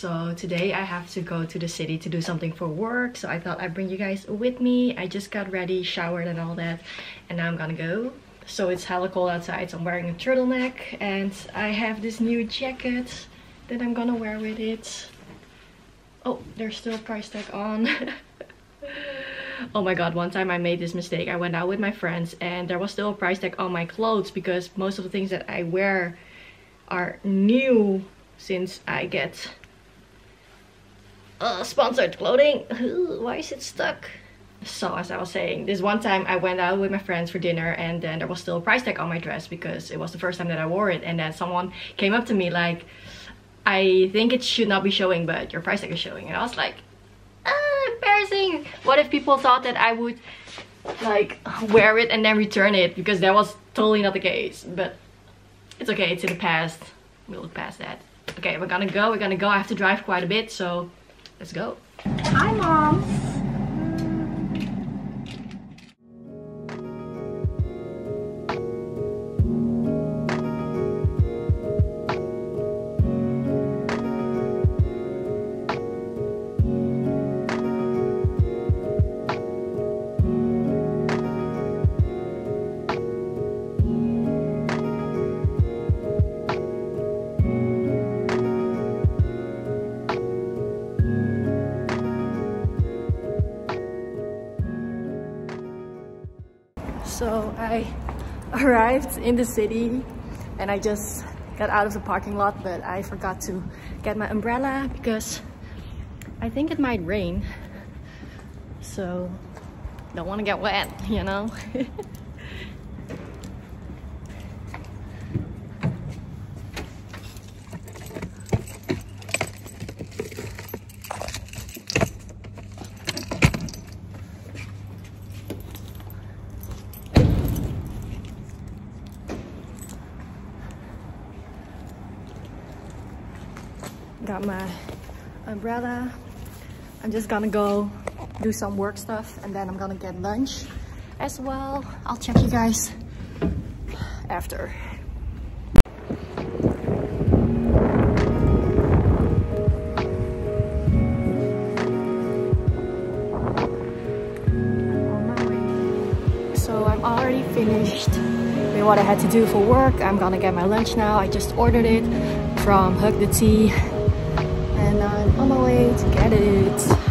so today i have to go to the city to do something for work. So i thought i'd bring you guys with me. I just got ready showered and all that and now i'm gonna go. So it's hella cold outside so i'm wearing a turtleneck and i have this new jacket that i'm gonna wear with it. Oh there's still a price tag on. Oh my god one time i made this mistake. I went out with my friends and there was still a price tag on my clothes because most of the things that i wear are new since I get uh, sponsored clothing. Why is it stuck? So as I was saying, this one time I went out with my friends for dinner and then there was still a price tag on my dress because it was the first time that I wore it and then someone came up to me like, I think it should not be showing but your price tag is showing and I was like, ah, embarrassing. What if people thought that I would like wear it and then return it because that was totally not the case but it's okay, it's in the past. We'll look past that. Okay, we're gonna go, we're gonna go. I have to drive quite a bit, so let's go. Hi, Mom. In the city and I just got out of the parking lot but I forgot to get my umbrella because I think it might rain. So don't want to get wet you know got my umbrella. I'm just gonna go do some work stuff and then i'm gonna get lunch as well. I'll check you guys after. So i'm already finished with what i had to do for work. I'm gonna get my lunch now. I just ordered it from hug the tea and I'm on my way to get it.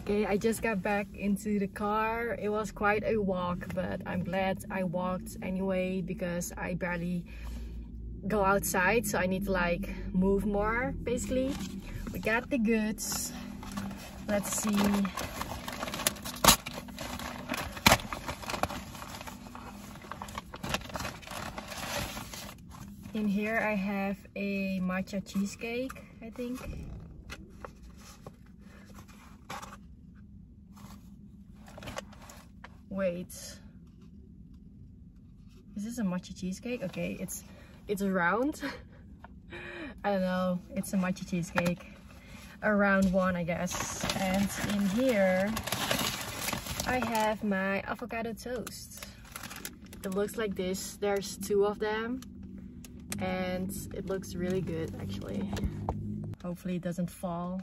Okay i just got back into the car. It was quite a walk but i'm glad i walked anyway because i barely go outside so i need to like move more basically. We got the goods. Let's see. In here i have a matcha cheesecake i think wait. Is this a matcha cheesecake? Okay it's it's round. I don't know. It's a matcha cheesecake. A round one i guess. And in here i have my avocado toast. It looks like this. There's two of them. And it looks really good actually. Hopefully it doesn't fall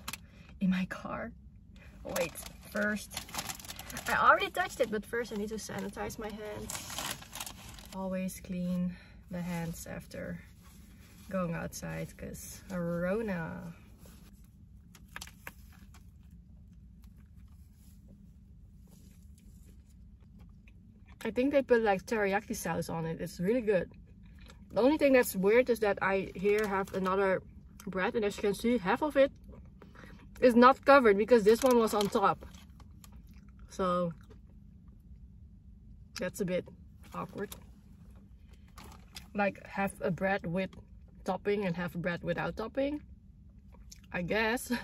in my car. Wait first I already touched it, but first I need to sanitize my hands. Always clean the hands after going outside because Rona. I think they put like teriyaki sauce on it. It's really good. The only thing that's weird is that I here have another bread and as you can see half of it is not covered because this one was on top so that's a bit awkward like have a bread with topping and have a bread without topping I guess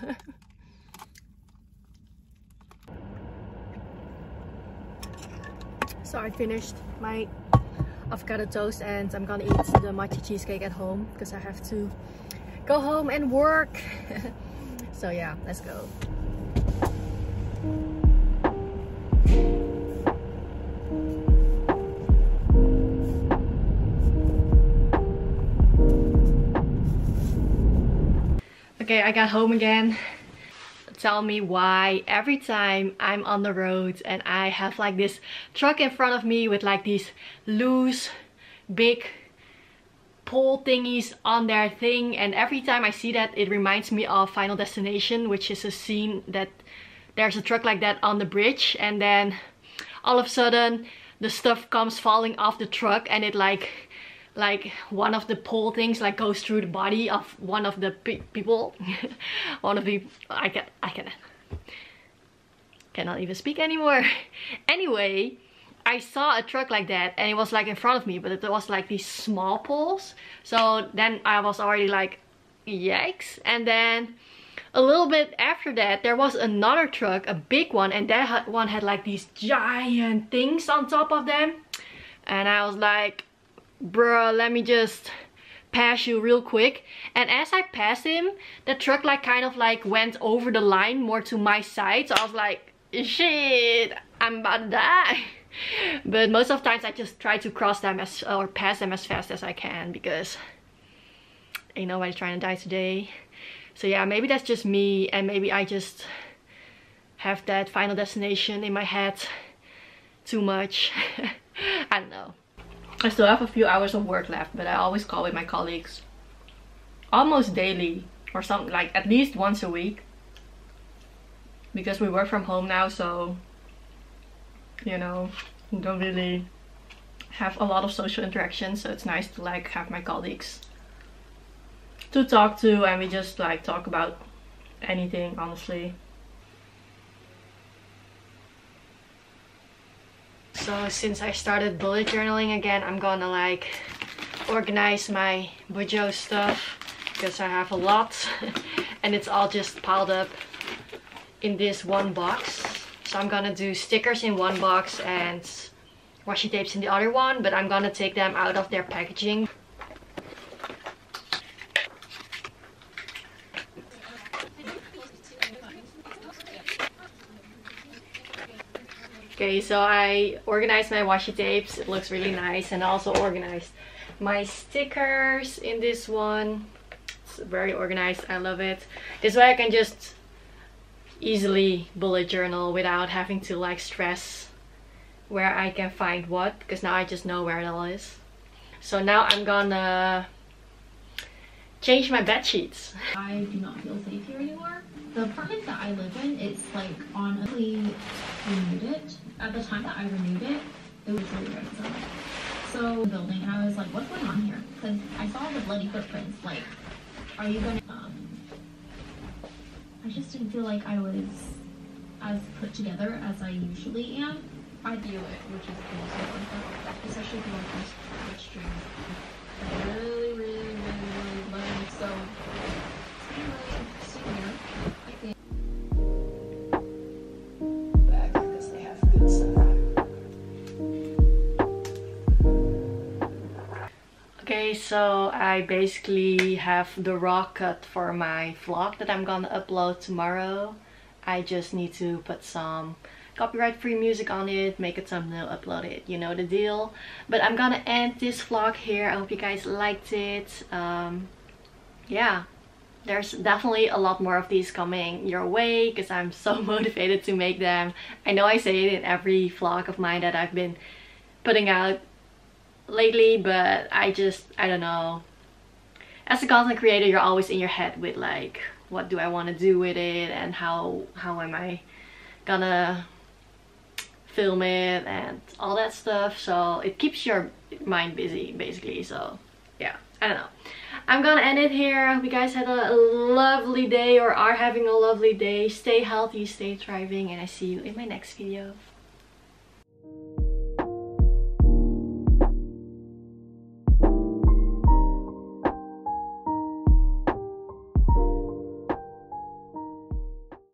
So I finished my avocado toast and I'm gonna eat the matcha cheesecake at home because I have to go home and work. so yeah, let's go. Okay, I got home again. Tell me why every time I'm on the road and I have like this truck in front of me with like these loose, big pole thingies on their thing and every time I see that it reminds me of Final Destination which is a scene that there's a truck like that on the bridge and then all of a sudden the stuff comes falling off the truck and it like like one of the pole things like goes through the body of one of the pe people. One of the i can i can cannot even speak anymore. Anyway i saw a truck like that and it was like in front of me but it was like these small poles. So then i was already like yikes. And then a little bit after that there was another truck a big one and that one had like these giant things on top of them. And i was like bruh, let me just pass you real quick. And as I passed him, the truck like kind of like went over the line more to my side. So I was like, shit, I'm about to die. But most of times I just try to cross them as or pass them as fast as I can because ain't nobody trying to die today. So yeah, maybe that's just me and maybe I just have that final destination in my head too much. I don't know. I still have a few hours of work left, but I always call with my colleagues. Almost daily or something like at least once a week. Because we work from home now so you know don't really have a lot of social interaction so it's nice to like have my colleagues to talk to and we just like talk about anything honestly So since I started bullet journaling again, I'm gonna like organize my Bujo stuff because I have a lot and it's all just piled up in this one box. So I'm gonna do stickers in one box and washi tapes in the other one, but I'm gonna take them out of their packaging. Okay, so I organized my washi tapes. It looks really nice. And also organized my stickers in this one. It's very organized. I love it. This way I can just easily bullet journal without having to like stress where I can find what. Because now I just know where it all is. So now I'm gonna change my bed sheets. I do not feel safe here anymore. The apartment that I live in, it's like on honestly renewed it at the time that I renewed it, it was really red. So building, I was like, what's going on here? Because I saw the bloody footprints. Like, are you gonna? Um, I just didn't feel like I was as put together as I usually am. I feel it, which is cool. especially if you want to switch so I basically have the raw cut for my vlog that I'm gonna upload tomorrow. I just need to put some copyright free music on it, make a thumbnail, upload it, you know the deal. But I'm gonna end this vlog here. I hope you guys liked it. Um, yeah, there's definitely a lot more of these coming your way because I'm so motivated to make them. I know I say it in every vlog of mine that I've been putting out lately, but I just, I don't know. As a content creator, you're always in your head with like, what do I want to do with it and how, how am I gonna film it and all that stuff. So it keeps your mind busy basically. So yeah, I don't know. I'm gonna end it here. I hope you guys had a lovely day or are having a lovely day. Stay healthy, stay thriving, and I see you in my next video.